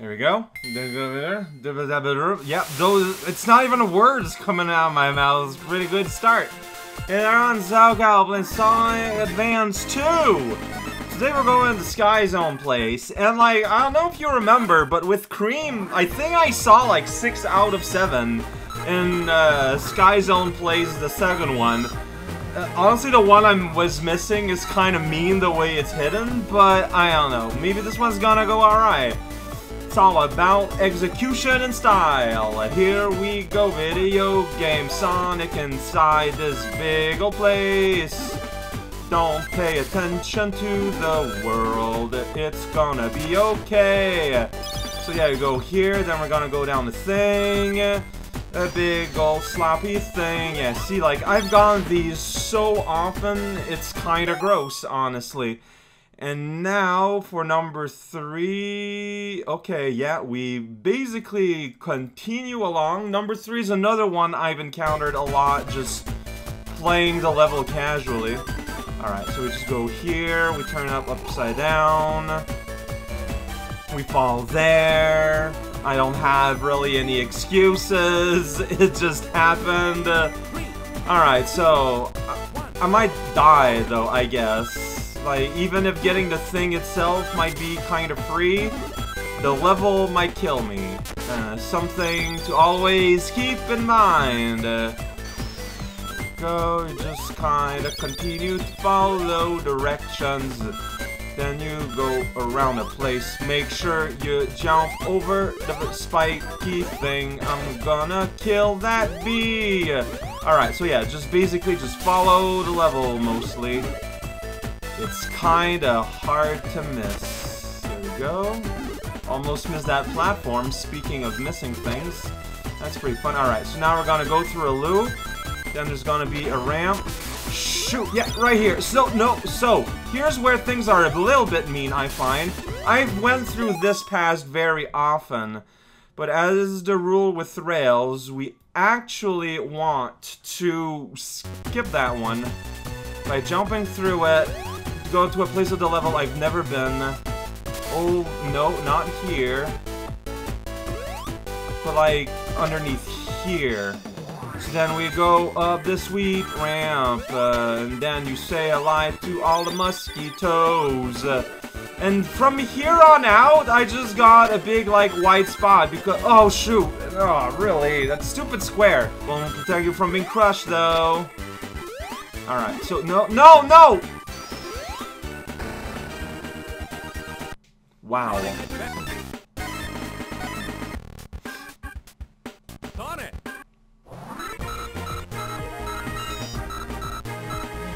There we go. Yep, those. It's not even words coming out of my mouth. It's a pretty good start. And on SoCal playing Sonic Advance 2. Today we're going to Sky Zone Place, and like, I don't know if you remember, but with Cream, I think I saw like 6 out of 7 in uh, Sky Zone Place, the second one. Uh, honestly, the one I was missing is kind of mean the way it's hidden, but I don't know. Maybe this one's gonna go alright. It's all about execution and style. Here we go, video game Sonic inside this big old place. Don't pay attention to the world, it's gonna be okay. So yeah, you go here, then we're gonna go down the thing. A big old sloppy thing. Yeah, see, like, I've gone these so often, it's kinda gross, honestly. And now for number three. Okay, yeah, we basically continue along. Number three is another one I've encountered a lot just playing the level casually. Alright, so we just go here, we turn up upside down. We fall there. I don't have really any excuses. It just happened. Alright, so I might die though, I guess. Like, even if getting the thing itself might be kind of free, the level might kill me. Uh, something to always keep in mind. Uh, go, just kind of continue to follow directions. Then you go around the place. Make sure you jump over the spiky thing. I'm gonna kill that bee. Alright, so yeah, just basically just follow the level mostly. It's kinda hard to miss. There we go. Almost missed that platform, speaking of missing things. That's pretty fun. Alright, so now we're gonna go through a loop. Then there's gonna be a ramp. Shoot, yeah, right here. So, no, so, here's where things are a little bit mean, I find. I've went through this past very often. But as the rule with rails, we actually want to skip that one by jumping through it go to a place of the level I've never been. Oh, no, not here. But, like, underneath here. So then we go up this sweet ramp, uh, and then you say a lie to all the mosquitoes. And from here on out, I just got a big, like, white spot because- Oh, shoot! Oh, really? That stupid square. Won't protect you from being crushed, though. Alright, so, no, no, no! Wow.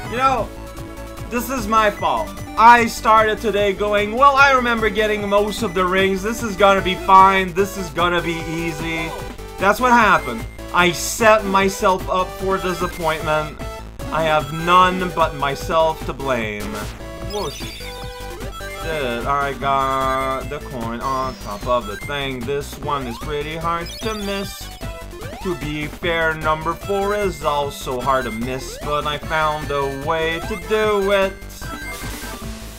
You know, this is my fault. I started today going, well, I remember getting most of the rings. This is gonna be fine. This is gonna be easy. That's what happened. I set myself up for disappointment. I have none but myself to blame. I got the coin on top of the thing. This one is pretty hard to miss. To be fair, number 4 is also hard to miss, but I found a way to do it.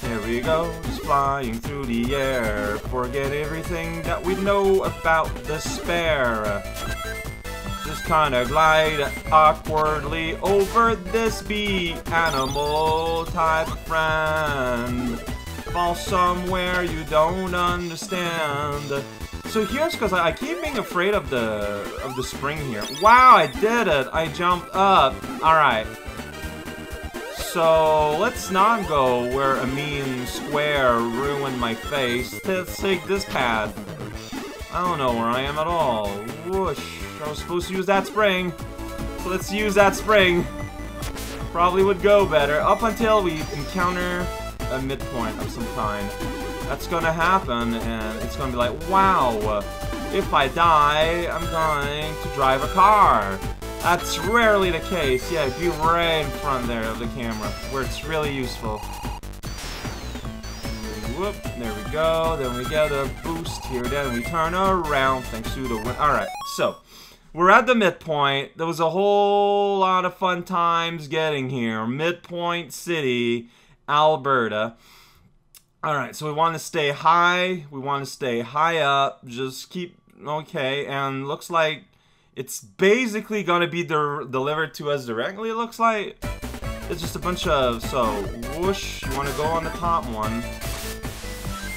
Here we go, flying through the air. Forget everything that we know about despair. Just kinda glide awkwardly over this bee animal type friend fall somewhere you don't understand. So here's because I, I, keep being afraid of the of the spring here. Wow, I did it! I jumped up. Alright. So let's not go where a mean square ruined my face. Let's take this path. I don't know where I am at all. Whoosh. I was supposed to use that spring. So let's use that spring. Probably would go better. Up until we encounter a midpoint of some kind. That's gonna happen, and it's gonna be like, wow, if I die, I'm going to drive a car. That's rarely the case. Yeah, be right in front there of the camera, where it's really useful. Whoop, there we go. Then we get a boost here. Then we turn around thanks to the wind. Alright, so, we're at the midpoint. There was a whole lot of fun times getting here. Midpoint City. Alberta. Alright, so we want to stay high. We want to stay high up. Just keep... Okay, and looks like it's basically to be de delivered to us directly, it looks like. It's just a bunch of... So, whoosh, you want to go on the top one.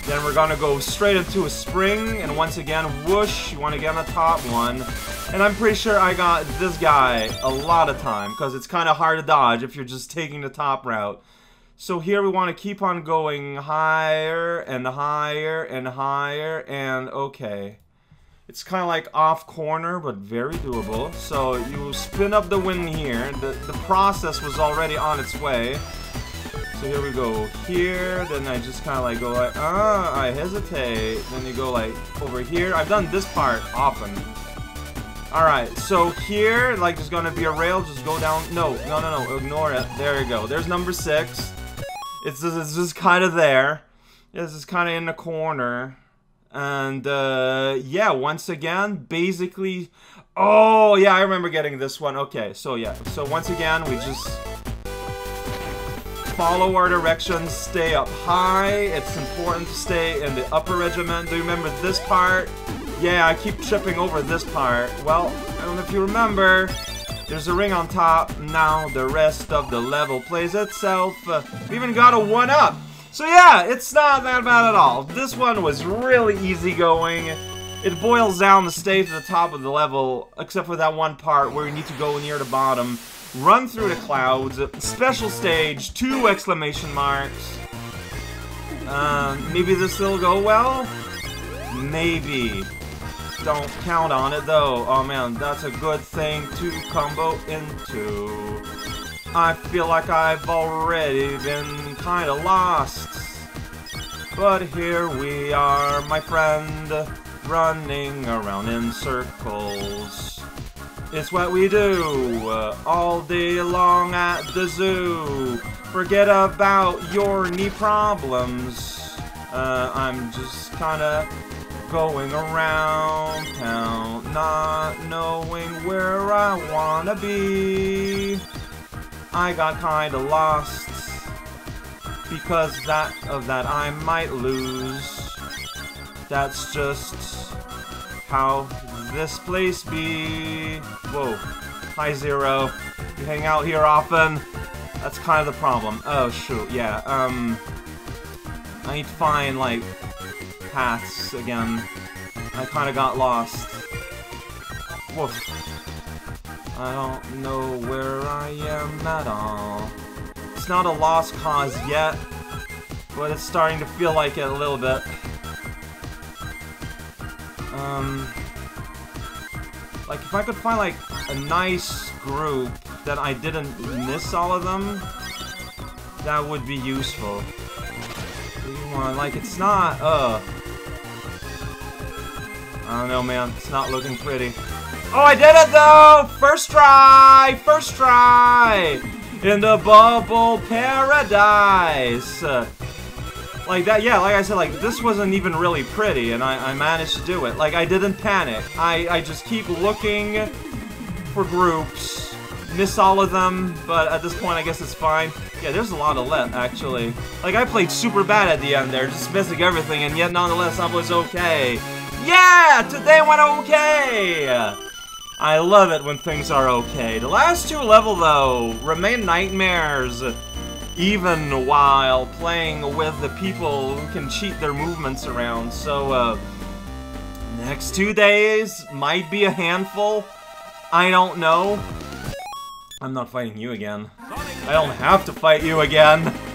Then we're gonna go straight into a spring, and once again, whoosh, you wanna get on the top one. And I'm pretty sure I got this guy a lot of time, because it's kind of hard to dodge if you're just taking the top route. So here we want to keep on going higher and higher and higher, and okay. It's kind of like off corner, but very doable. So you spin up the wind here. The, the process was already on its way. So here we go here, then I just kind of like go like, ah, I hesitate. Then you go like over here. I've done this part often. Alright, so here, like there's gonna be a rail, just go down. No, no, no, no, ignore it. There you go. There's number six. It's just, it's just kind of there. This is kind of in the corner. And, uh, yeah, once again, basically... Oh, yeah, I remember getting this one. Okay, so yeah. So once again, we just follow our directions, stay up high. It's important to stay in the upper regiment. Do you remember this part? Yeah, I keep tripping over this part. Well, if you remember. There's a ring on top. Now the rest of the level plays itself. Uh, we even got a 1-up. So yeah, it's not that bad at all. This one was really easy going. It boils down to stay to the top of the level, except for that one part where you need to go near the bottom run through the clouds, special stage, two exclamation marks. Um, maybe this will go well? Maybe. Don't count on it though. Oh man, that's a good thing to combo into. I feel like I've already been kinda lost. But here we are, my friend, running around in circles. It's what we do uh, all day long at the zoo. Forget about your knee problems. Uh, I'm just kinda going around town, not knowing where I wanna be. I got kinda lost because that of that I might lose. That's just how this place be... Whoa. Hi, Zero. You hang out here often? That's kind of the problem. Oh, shoot, yeah, um... I need to find, like, paths again. I kind of got lost. Woof. I don't know where I am at all. It's not a lost cause yet, but it's starting to feel like it a little bit. Um... Like, if I could find, like, a nice group that I didn't miss all of them, that would be useful. Like, it's not, uh... I don't know, man. It's not looking pretty. Oh, I did it, though! First try! First try! In the bubble paradise! Like that, yeah, like I said, like, this wasn't even really pretty, and I, I managed to do it. Like, I didn't panic. I, I just keep looking for groups, miss all of them, but at this point, I guess it's fine. Yeah, there's a lot of let, actually. Like, I played super bad at the end there, just missing everything, and yet nonetheless, I was okay. Yeah! Today went okay! I love it when things are okay. The last two level, though, remain nightmares even while playing with the people who can cheat their movements around. So, uh, next two days might be a handful. I don't know. I'm not fighting you again. I don't have to fight you again.